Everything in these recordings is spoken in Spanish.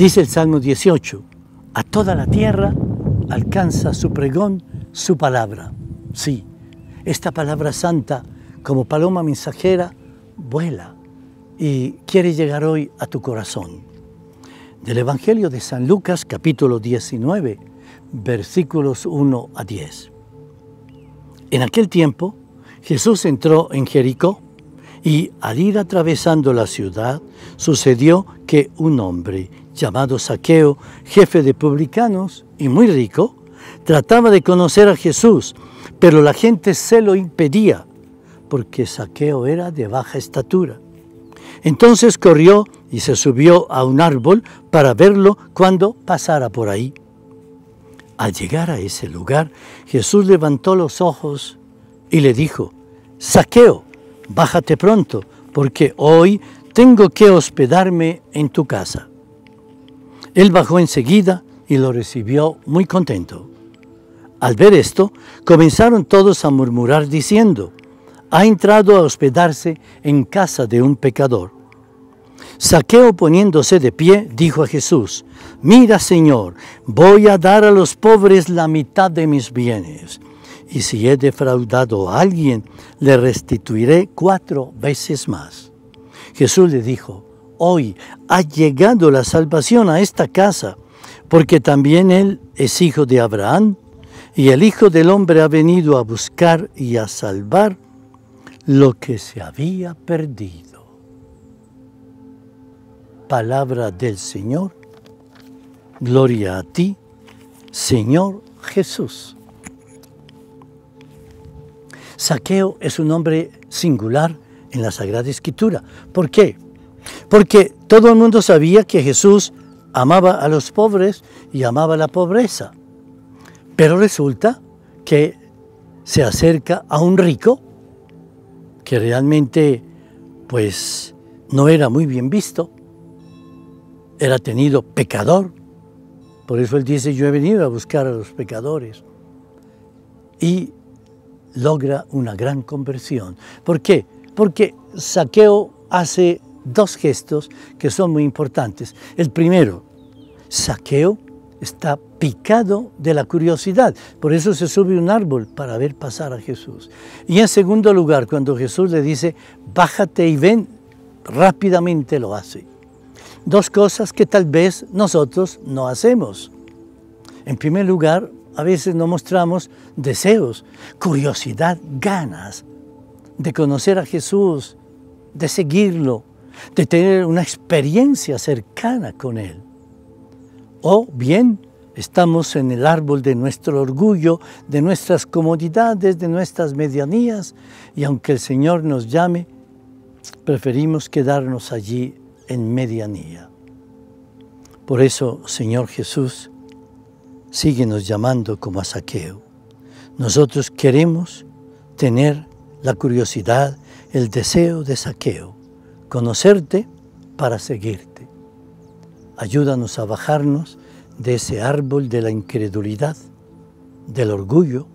Dice el Salmo 18, a toda la tierra alcanza su pregón, su palabra. Sí, esta palabra santa, como paloma mensajera, vuela y quiere llegar hoy a tu corazón. Del Evangelio de San Lucas, capítulo 19, versículos 1 a 10. En aquel tiempo, Jesús entró en Jericó y al ir atravesando la ciudad, sucedió que un hombre llamado Saqueo, jefe de publicanos y muy rico, trataba de conocer a Jesús, pero la gente se lo impedía, porque Saqueo era de baja estatura. Entonces corrió y se subió a un árbol para verlo cuando pasara por ahí. Al llegar a ese lugar, Jesús levantó los ojos y le dijo, Saqueo, bájate pronto, porque hoy tengo que hospedarme en tu casa. Él bajó enseguida y lo recibió muy contento. Al ver esto, comenzaron todos a murmurar diciendo, ha entrado a hospedarse en casa de un pecador. Saqueo poniéndose de pie, dijo a Jesús, mira Señor, voy a dar a los pobres la mitad de mis bienes, y si he defraudado a alguien, le restituiré cuatro veces más. Jesús le dijo, hoy ha llegado la salvación a esta casa, porque también él es hijo de Abraham, y el Hijo del Hombre ha venido a buscar y a salvar lo que se había perdido. Palabra del Señor, gloria a ti, Señor Jesús. Saqueo es un nombre singular en la Sagrada Escritura. ¿Por qué? Porque todo el mundo sabía que Jesús amaba a los pobres y amaba la pobreza. Pero resulta que se acerca a un rico que realmente pues no era muy bien visto, era tenido pecador. Por eso él dice, yo he venido a buscar a los pecadores. Y logra una gran conversión. ¿Por qué? Porque Saqueo hace dos gestos que son muy importantes. El primero, Saqueo está picado de la curiosidad, por eso se sube un árbol para ver pasar a Jesús. Y en segundo lugar, cuando Jesús le dice, bájate y ven, rápidamente lo hace. Dos cosas que tal vez nosotros no hacemos. En primer lugar, a veces no mostramos deseos, curiosidad, ganas de conocer a Jesús, de seguirlo, de tener una experiencia cercana con Él. O bien estamos en el árbol de nuestro orgullo, de nuestras comodidades, de nuestras medianías, y aunque el Señor nos llame, preferimos quedarnos allí en medianía. Por eso, Señor Jesús, síguenos llamando como a saqueo. Nosotros queremos tener la curiosidad, el deseo de saqueo conocerte para seguirte. Ayúdanos a bajarnos de ese árbol de la incredulidad, del orgullo,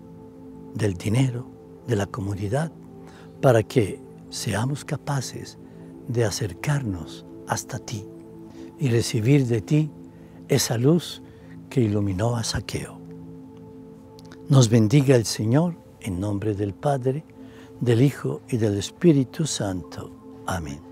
del dinero, de la comodidad, para que seamos capaces de acercarnos hasta ti y recibir de ti esa luz que iluminó a Saqueo. Nos bendiga el Señor en nombre del Padre, del Hijo y del Espíritu Santo. Amén.